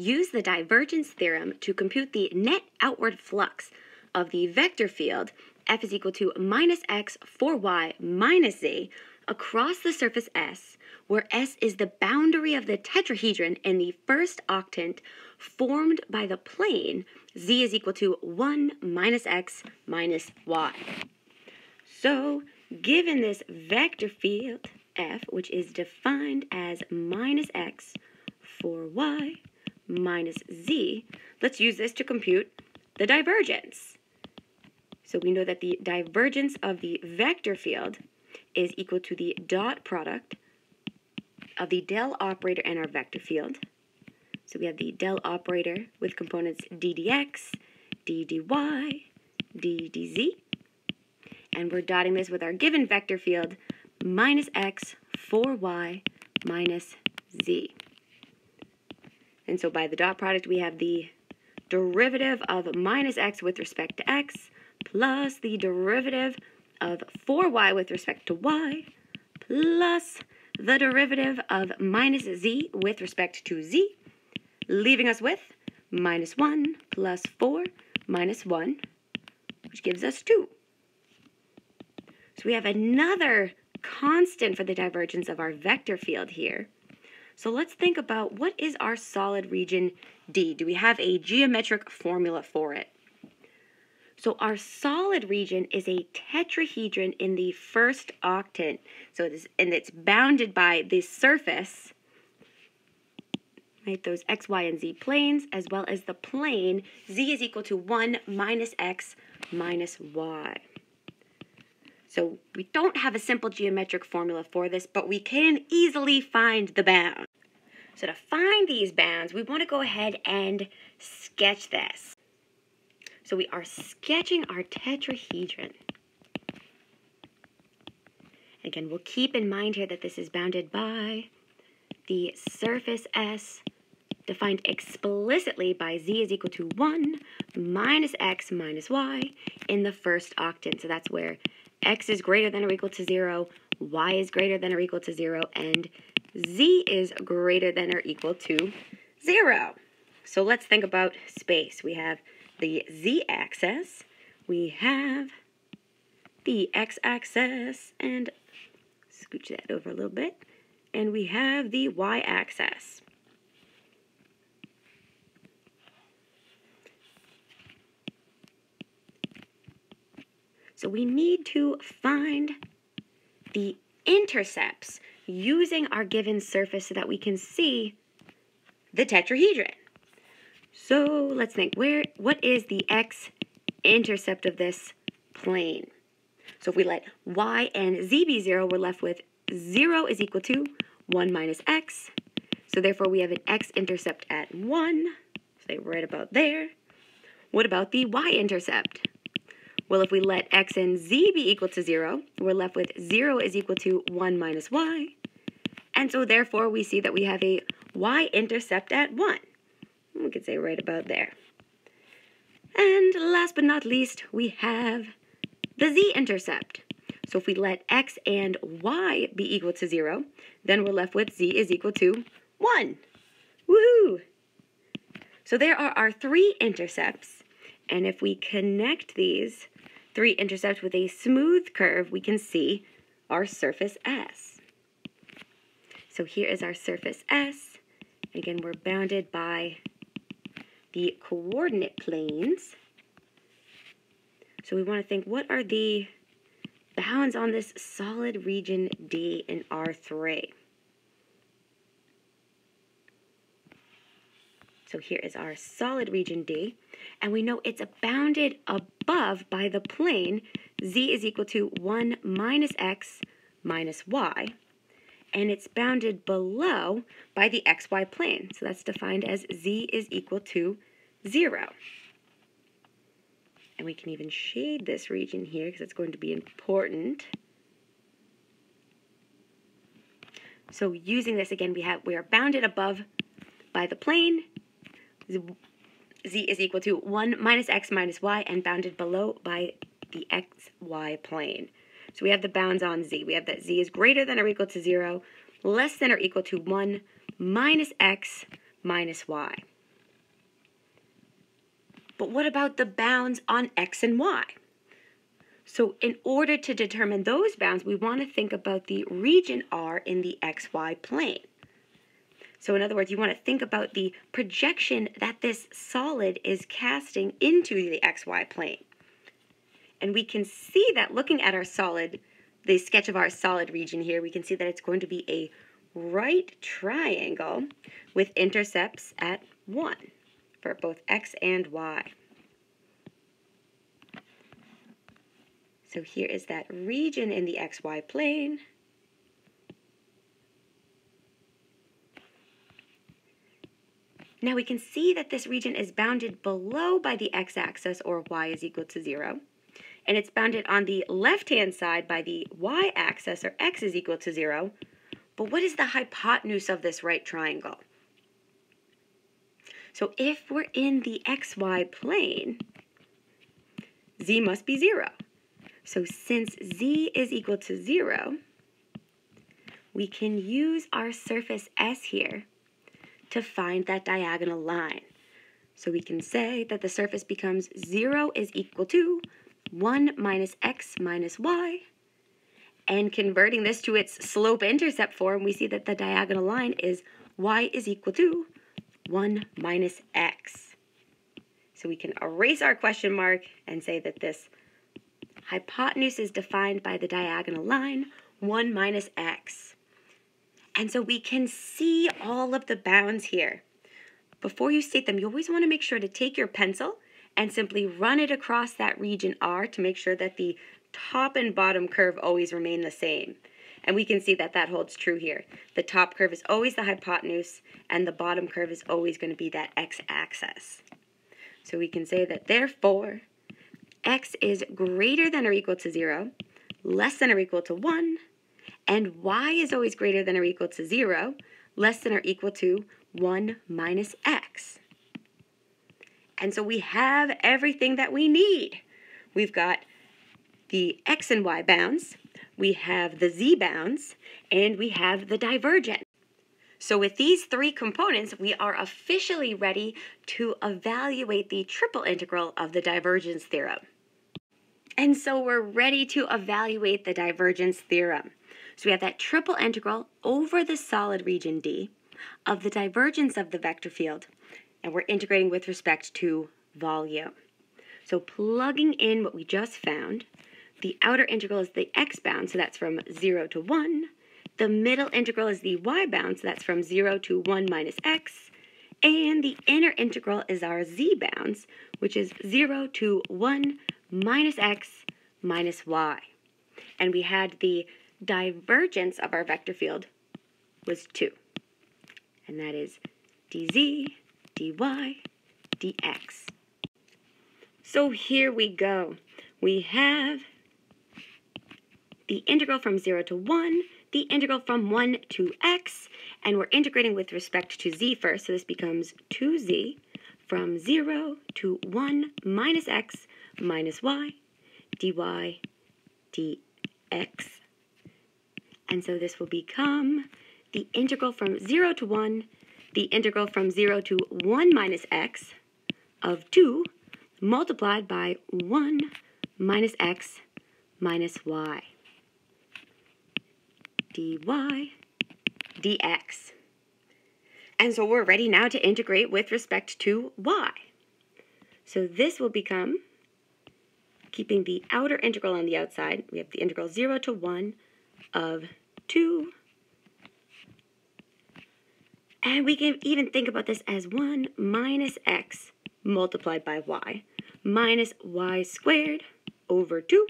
use the divergence theorem to compute the net outward flux of the vector field f is equal to minus x 4 y minus z across the surface S, where S is the boundary of the tetrahedron in the first octant formed by the plane z is equal to 1 minus x minus y. So, given this vector field f, which is defined as minus x 4 y minus z, let's use this to compute the divergence. So we know that the divergence of the vector field is equal to the dot product of the del operator and our vector field. So we have the del operator with components d dx, d dy, d dz. And we're dotting this with our given vector field, minus x, 4y, minus z. And so by the dot product, we have the derivative of minus x with respect to x plus the derivative of 4y with respect to y plus the derivative of minus z with respect to z, leaving us with minus 1 plus 4 minus 1, which gives us 2. So we have another constant for the divergence of our vector field here. So let's think about what is our solid region D? Do we have a geometric formula for it? So our solid region is a tetrahedron in the first octant. So it is, and it's bounded by the surface, right, those x, y, and z planes, as well as the plane, z is equal to 1 minus x minus y. So we don't have a simple geometric formula for this, but we can easily find the bound. So to find these bounds, we want to go ahead and sketch this. So we are sketching our tetrahedron. Again, we'll keep in mind here that this is bounded by the surface S defined explicitly by z is equal to 1 minus x minus y in the first octant. So that's where x is greater than or equal to 0, y is greater than or equal to 0, and z is greater than or equal to 0. So let's think about space. We have the z-axis, we have the x-axis, and scooch that over a little bit, and we have the y-axis. So we need to find the intercepts using our given surface so that we can see the tetrahedron. So let's think, where, what is the x-intercept of this plane? So if we let y and z be 0, we're left with 0 is equal to 1 minus x. So therefore we have an x-intercept at 1, say right about there. What about the y-intercept? Well, if we let x and z be equal to 0, we're left with 0 is equal to 1 minus y. And so therefore we see that we have a y-intercept at 1. We could say right about there. And last but not least, we have the z-intercept. So if we let x and y be equal to 0, then we're left with z is equal to 1. Woohoo! So there are our three intercepts, and if we connect these three intercepts with a smooth curve, we can see our surface S. So here is our surface S. Again, we're bounded by the coordinate planes. So we want to think, what are the bounds on this solid region D in R3? So here is our solid region D, and we know it's bounded above by the plane z is equal to 1 minus x minus y and it's bounded below by the xy plane. So that's defined as z is equal to 0. And we can even shade this region here because it's going to be important. So using this again, we have we are bounded above by the plane. Z is equal to 1 minus x minus y and bounded below by the xy plane. So we have the bounds on z. We have that z is greater than or equal to 0, less than or equal to 1 minus x minus y. But what about the bounds on x and y? So in order to determine those bounds, we want to think about the region R in the xy plane. So in other words, you want to think about the projection that this solid is casting into the xy plane. And we can see that looking at our solid, the sketch of our solid region here, we can see that it's going to be a right triangle with intercepts at 1 for both x and y. So here is that region in the xy plane. Now we can see that this region is bounded below by the x-axis, or y is equal to 0. And it's bounded on the left-hand side by the y-axis, or x is equal to 0. But what is the hypotenuse of this right triangle? So if we're in the xy plane, z must be 0. So since z is equal to 0, we can use our surface S here to find that diagonal line. So we can say that the surface becomes 0 is equal to 1 minus x minus y. And converting this to its slope-intercept form, we see that the diagonal line is y is equal to 1 minus x. So we can erase our question mark and say that this hypotenuse is defined by the diagonal line 1 minus x. And so we can see all of the bounds here. Before you state them, you always want to make sure to take your pencil and simply run it across that region R to make sure that the top and bottom curve always remain the same. And we can see that that holds true here. The top curve is always the hypotenuse, and the bottom curve is always going to be that x-axis. So we can say that therefore, x is greater than or equal to 0, less than or equal to 1, and y is always greater than or equal to 0, less than or equal to 1 minus x. And so we have everything that we need. We've got the x and y bounds, we have the z bounds, and we have the divergence. So with these three components, we are officially ready to evaluate the triple integral of the divergence theorem. And so we're ready to evaluate the divergence theorem. So we have that triple integral over the solid region D of the divergence of the vector field, and we're integrating with respect to volume. So plugging in what we just found, the outer integral is the x bound, so that's from 0 to 1. The middle integral is the y bound, so that's from 0 to 1 minus x. And the inner integral is our z bounds, which is 0 to 1 minus x minus y. And we had the divergence of our vector field was 2. And that is dz, dy, dx. So here we go. We have the integral from 0 to 1, the integral from 1 to x, and we're integrating with respect to z first, so this becomes 2z from 0 to 1 minus x minus y dy dx. And so this will become the integral from 0 to 1, the integral from 0 to 1 minus x of 2 multiplied by 1 minus x minus y dy dx. And so we're ready now to integrate with respect to y. So this will become, keeping the outer integral on the outside, we have the integral 0 to 1 of 2. And we can even think about this as 1 minus x multiplied by y minus y squared over 2.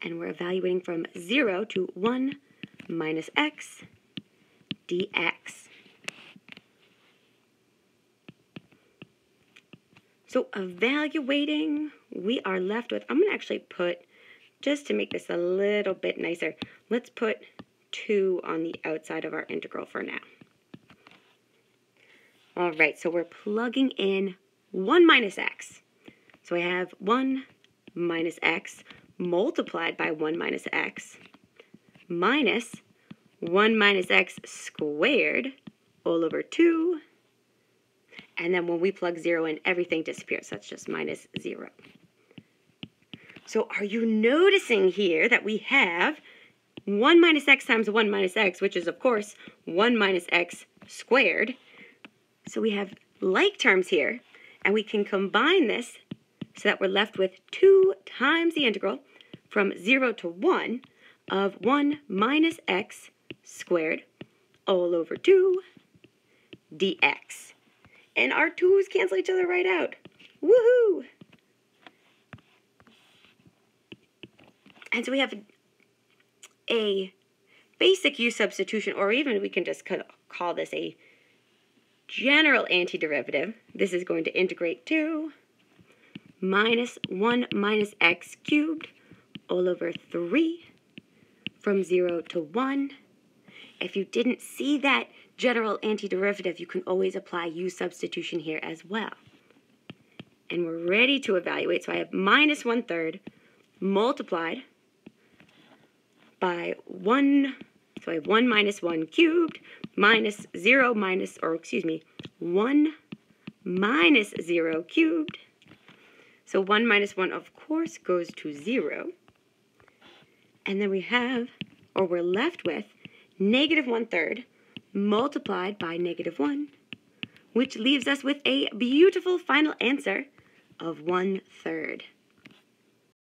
And we're evaluating from 0 to 1 minus x dx. So evaluating, we are left with, I'm going to actually put, just to make this a little bit nicer, let's put 2 on the outside of our integral for now. All right, so we're plugging in 1 minus x. So I have 1 minus x multiplied by 1 minus x minus 1 minus x squared all over 2. And then when we plug 0 in, everything disappears. That's just minus 0. So are you noticing here that we have 1 minus x times 1 minus x, which is, of course, 1 minus x squared. So we have like terms here, and we can combine this so that we're left with 2 times the integral from 0 to 1 of 1 minus x squared all over 2 dx. And our 2's cancel each other right out. Woohoo! And so we have a basic u substitution, or even we can just call this a general antiderivative. This is going to integrate to minus 1 minus x cubed all over 3 from 0 to 1. If you didn't see that general antiderivative, you can always apply u substitution here as well. And we're ready to evaluate. So I have minus 1 third multiplied by 1, so I have 1 minus 1 cubed minus 0 minus, or excuse me, 1 minus 0 cubed. So 1 minus 1, of course, goes to 0. And then we have, or we're left with, negative 1 third multiplied by negative 1, which leaves us with a beautiful final answer of 1 third.